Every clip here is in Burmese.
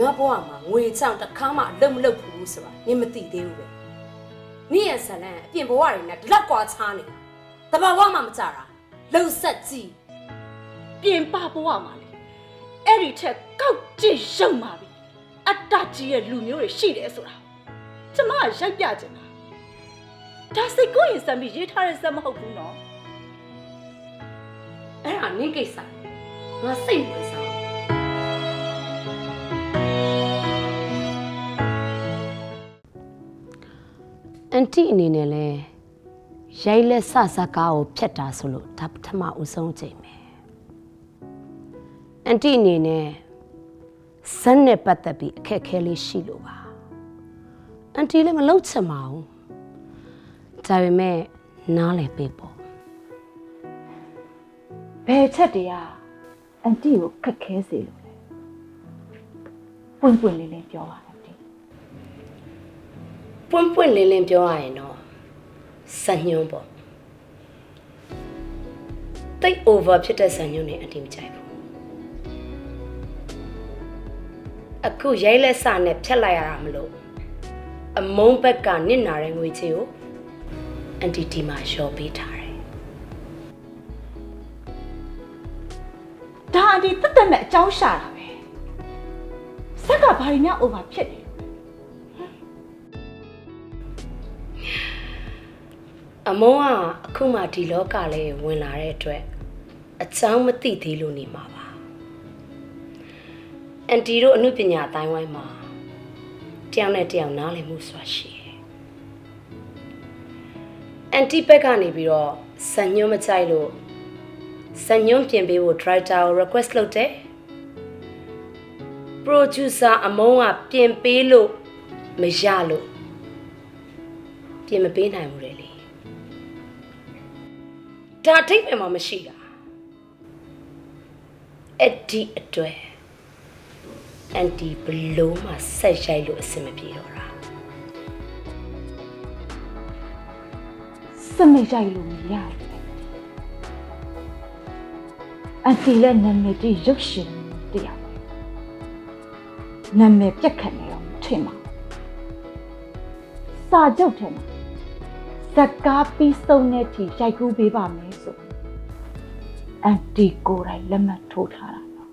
ငါဘဝမှာငွေချောင်းတစ်ခါမှအလုပ်မလုပ်ဘူးဆိုတာနင်မသိသေးဘူးပဲနင့်ရဲ့ဇလန်အပြင်ဘဝတွေနဲ့ဒီလောက်ကွာခြားနေတာတဘာဝမှမကြတာလှုပ်ဆက်ကြည့်ပြင်ပဘဝမှာလေအဲ့ဒီထက်ကောက်ကြည့်ရုံပါပြီအတ္တကြီးရဲ့လူမျိုးတွေရှိတယ်ဆိုတာကျမကရိုက်ပြချင်တာဒါစိတ်ကိုရင်စမ်းပြီးရေးထားတဲ့စက်မဟုတ်ဘူးနော်အဲ့ဒါနင့်ကိစ္စငါစိတ်ဝင် အန်တီအနေနဲ့လဲရိုက်လက်ဆဆကားကိုဖြတ်တာဆိုလို့ဒါပထမဦးဆုံးချိန်ပဲအန်တီအနေနဲ့ဇက်နဲ့ပတ်သက်ပြီးအခက်အခဲလေးရှိလို့ပါအန်တီလည်းမလုပ်ချင်ပါဘူးဒါပေမဲ့နားလည်ပေးပေါ့ဘယ်ချက်တည်းကအန်တီကိုခက်ခဲစေလို့လဲပွင့်ပွင့်လေးလေးပြောပါ အန်တီပွင့်ပွင့်လင်းလင်းပြောရရင်တော့စညွန်းပေါ့တိတ် over ဖြစ်တဲ့စညွန်းနေအတင်မကြိုက်ဘူးအခုရိုက်လက်စနဲ့ဖြတ်လိုက်ရတာမလို့အမုန်းဘက်ကနစ်နာတဲ့ငွေချေကိုအန်တီတီမှာလျှော်ပေးထားတယ်ဒါအန်တီတက်တက်မဲ့အကြောင်းရှာတာပဲဆက်ကဘာတွေများ over ဖြစ်နေ အမုန်းကအခုမှဒီလောကလေးဝင်လာတဲ့အတွက်အချောင်းမသိသေးလို့နေမှာပါအန်တီတို့အမှုပညာအတိုင်းဝိုင်းမှာတယောက်နဲ့တယောက်နားလည်မှုဆိုတာရှိတယ်အန်တီဘက်ကနေပြီးတော့စံညွှန်းမကြိုက်လို့စံညွှန်းပြင်ပေးဖို့ director ကို request လုပ်တယ် producer အမုန်းကပြင်ပေးလို့မရလို့ပြင်မပေးနိုင်ဘူးလေလေ ဒါအထိပ်ပဲမှမရှိတာအဲ့ဒီအတွက်အန်တီဘလုံးမှဆက်ရိုက်လို့အဆင်မပြေတော့တာစမိတ်ရိုက်လို့မရဘူးအန်တီလည်းနာမည်ကြီးရုပ်ရှင်တရားပဲနာမည်ပြက်ခတ်နေတော့မထင်ပါဘူးစာကြုတ်ထဲမှာ ဇက်ကားပြီးဆုံးတဲ့ထိရိုက်ကူးပေးပါမယ်ဆိုအန်တီကိုယ်တိုင်လက်မှတ်ထိုးထားတာနော်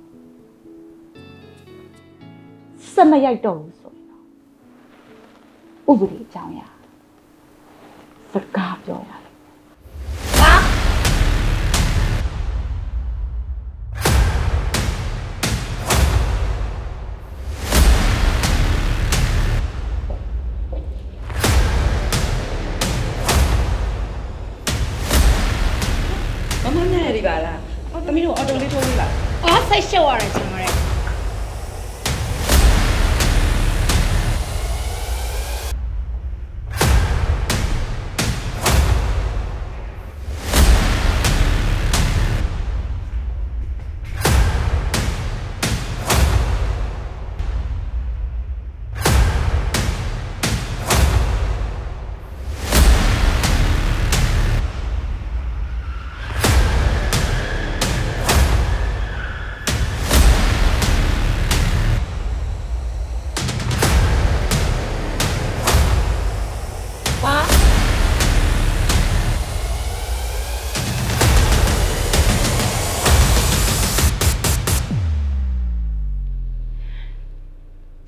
စမရိုက်တော့ဘူးဆိုရင်တော့ဥပဒေအကြောင်းအရာစကားပြောရတယ် အော်ဆက်ရှုပ်ရတယ်ကျွန်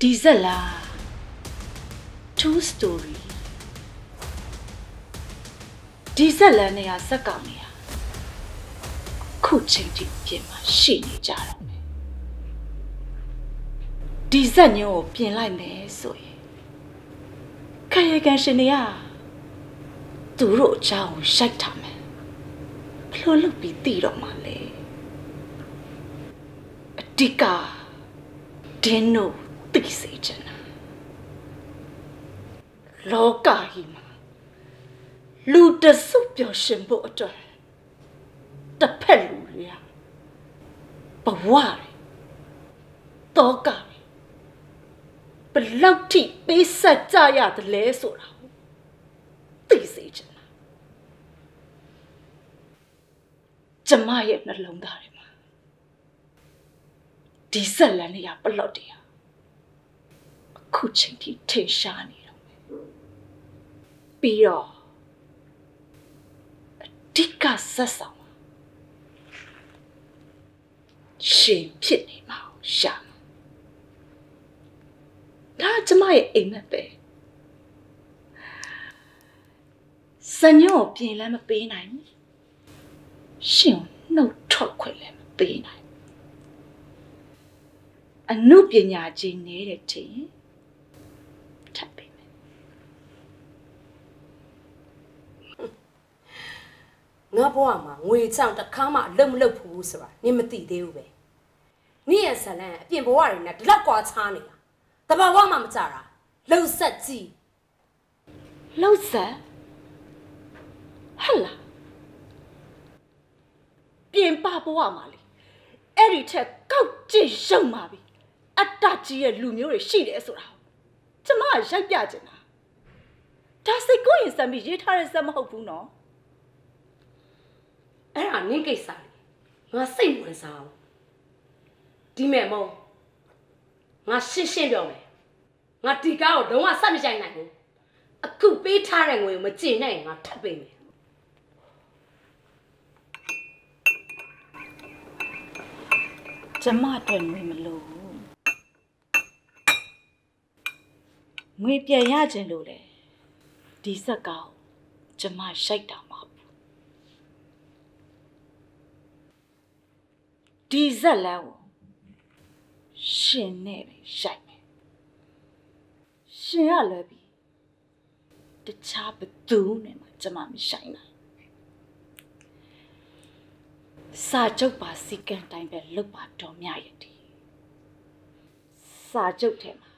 ဒီဇက်လား two story ဒီဇက်လန်နေရာဇက်ကောင်နေရာခုချိန်ထိပြင်မှာရှိနေကြတော့မယ်ဒီဇက်ညို့ကိုပြင်လိုက်မယ်ဆိုရင်ခရကန်ရှင်တွေကသူတို့အကြောင်းကိုရိုက်ထားမယ်ဘလို့လုပ်ပြီးတည်တော့မှလဲအဓိကဒင်းတို့ သိစေချင်တာလောကကြီးမှာလူတစုပျော်ရွှင်ဖို့အတွက်တစ်ဖက်လူတွေကဘဝတွေတောကတွေဘလောက်ထိပေးဆက်ကြရတယ်လဲဆိုတာကိုသိစေချင်တာကျမရဲ့နှလုံးသားထဲမှာဒီဆက်လန်းတွေကဘလောက်တည်းဟာအ ခုချိန်ထိထင်ရှားနေတော့မယ်ပြီးတော့အဓိကဆက်ဆောင်ပါရှင်ဖြစ်နေမှာရှာမှာဒါကျမရဲ့အိမ်မက်ပဲစညောပြင်လည်းမပေးနိုင်ဘူးရှင်ကိုနှုတ်ထွက်ခွင့်လည်းမပေးနိုင်ဘူးအနုပညာကြီးနေတဲ့ထင်ရင်ထပ်ပေးမယ် ငါဘဝမှာငွေချောင်းတစ်ခါမှအလုံးမလုပ်ဘူးဆိုတာနင်မသိသေးဘူးပဲနင့်ရဲ့ဇလန်အပြင်ဘဝတွေနဲ့ဒီလောက်ကွာခြားနေတာတဘာဝမှမကြတာလှုပ်ဆက်ကြည့်လှုပ်ဆက်ဟတ်လာပြင်ပဘဝမှာလေအဲ့ဒီထက်ကောက်ကြည့်ရုံပါပြီအတ္တကြီးရဲ့လူမျိုးတွေရှိတယ်ဆိုတာကျမကရိုက်ပြချင်တာဒါစိတ်ကိုရင်စမ်းပြီးရေးထားတဲ့စက်မဟုတ်ဘူးနော်အဲ့ ဒါနင့်ကိစ္စလေငါစိတ်ဝင်စားအောင်ဒီမဲ့မောငါရှင်းရှင်းပြောမယ်ငါဒီကားကိုလုံးဝစက်မကြိုက်နိုင်ဘူးအခုပေးထားတဲ့ငွေကိုမကျင်နိုင်ရင်ငါထပ်ပေးမယ်ကျမအတွက်ငွေမလို့ဘူးငွေပြန်ရခြင်းလို့လေဒီစက်ကောင်ကျမရိုက်တာမဟုတ်ဘူး ဒီဇက်လန်းကိုရှင်နဲ့ပဲရိုက်မယ်ရှင်ရလွယ်ပြီတခြားဘသူနဲ့မှကျမမဆိုင်နိုင်စာချုပ်ပါစီကံတိုင်းပဲလုတ်ပါတော်မြရည်ဒီစာချုပ်ထဲမှာ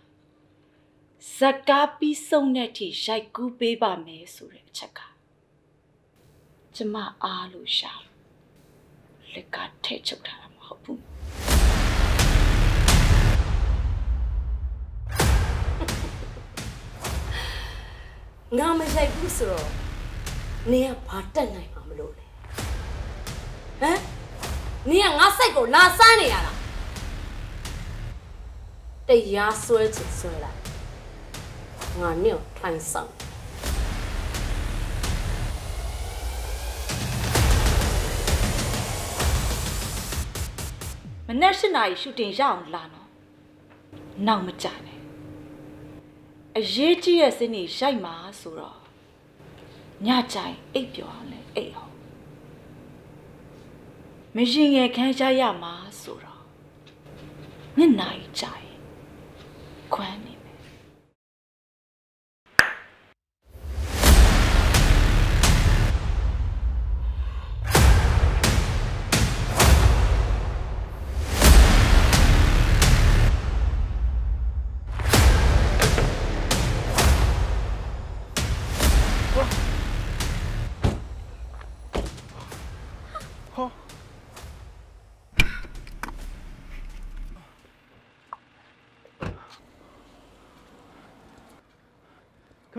ဇက်ကားပြီးဆုံးတဲ့အထိရိုက်ကူးပေးပါမယ်ဆိုတဲ့အချက်ကကျမအားလို့ရှာလို့လက်ကထဲ့ချုပ်ထားတာမ ဟုတ်ဘူးငါမရိုက်ဘူးဆိုတော့နင်ကဘာတက်နိုင်မှာမလို့လဲဟမ်နင်ကငါစိတ်ကိုလာစမ်းနေရတာတရားဆွဲချင်ဆွဲလိုက်ငါနင့်ကိုထိုင်ဆောင် မနေ့၈နာရီရှူတင်ရအောင်လာနော်နောက်မကြနဲ့အရေးကြီးရဲ့စင်းနေရိုက်မှာဆိုတော့ညကြိုင်အိပ်ပျော်အောင်လဲအိပ်အောင်မရင်ငယ်ခန်းရှားရမှာဆိုတော့ညနာရီကြိုင်ခွမ်းနေ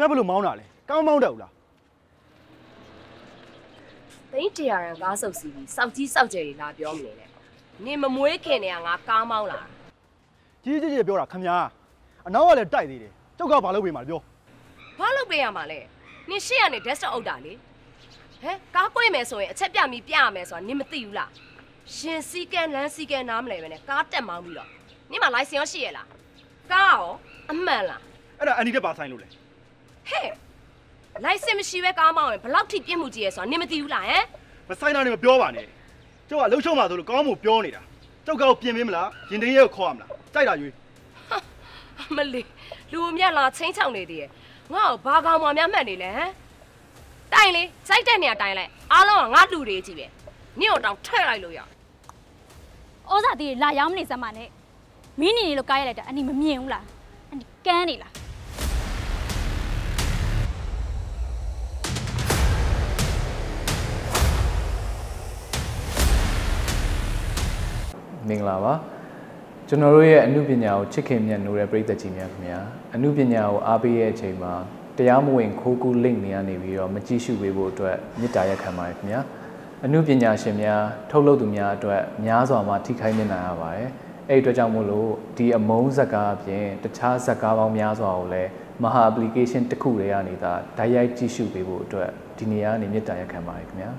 မယ်ခင်ဗျားဘယ်လိုမောင်းတာလဲကောင်းမောင်းတယ်ဟုတ်လားသိန်းတရာရန်ကားဆုပ်စီပြီးစောက်ကြီးစောက်ကျယ်တွေလာပြောမနေနဲ့နင်မမွေးခင်တည်းကငါကားမောင်းလာတာကြီးကြီးကြီးပြောတာခင်ဗျားအနောက်ကလည်းတိုက်သေးတယ်ကြောက်ကဘာလုပ်ပေးမှာလဲပြောဘာလုပ်ပေးရမှာလဲနင်ရှေ့ကနေ desktop အုပ်တာလေဟဲကားကွေ့မယ်ဆိုရင်အချက်ပြပြီးပြရမယ်ဆိုတာနင်မသိဘူးလားရှင်စီးကန်လန်းစီးကန်နားမလဲပဲနဲ့ကားတက်မောင်းပြီးတော့နင်မလိုင်စင်ရောရှိရလားကားရောအမှန်လားအဲ့ဒါအန်ဒီတက်ပါဆိုင်လို့လေ ဟဲ့လိုင်စင်မရှိပဲကားမောင်းရင်ဘယ်လောက်ထိပြစ်မှုကြီးရဲဆိုတာနင်မသိဘူးလားဟမ်မဆိုင်တာနေမပြောပါနဲ့ကျောက်ကလှုပ်ရှုံးပါဆိုလို့ကောင်းမှုပြောနေတာကြောက်ကောက်ပြင်ပေးမလားရင်တင်းရဲကိုခေါ်ရမလားကြိုက်တာရွေးအမလီလူအမြတ်လာချင်းချောင်းနေသေးရဲ့ငါ့ကိုဘာကောင်မှများမှတ်နေလဲဟမ်တိုင်လေစိုက်တဲ့နေရာတိုင်လိုက်အားလုံးကငါလူတွေကြီးပဲနင့်ကိုတောင်ထည့်လိုက်လို့ရဩဇာတီလာရောက်မနေစမ်းပါနဲ့မင်းနေနေလို့ကားရလိုက်တာအနီမမြင်ဘူးလားအနီကန်းနေလား မင်္ဂလာပါကျွန်တော်တို့ရဲ့အမှုပညာကိုချစ်ခင်မြတ်နိုးတဲ့ပရိသတ်ကြီးများခင်ဗျာအမှုပညာကိုအားပေးရဲ့အချိန်မှာတရားမဝင်ခိုးကူးလိမ့်နေရနေပြီးတော့မကြည့်ရှုပေးဖို့အတွက်မေတ္တာရက်ခံပါတယ်ခင်ဗျာအမှုပညာရှင်များထုတ်လုပ်သူများအတွက်များစွာမှထိခိုက်နေနိုင်ရပါတယ်အဲ့ဒီအတွက်ကြောင့်မို့လို့ဒီအမုန်းဇက်ကားအပြင်တခြားဇက်ကားပေါင်းများစွာကိုလည်းမဟာ application တစ်ခုတည်းကနေဒါဓာတ်ရိုက်ကြည့်ရှုပေးဖို့အတွက်ဒီနေရာကနေမြစ်တာရက်ခံပါတယ်ခင်ဗျာ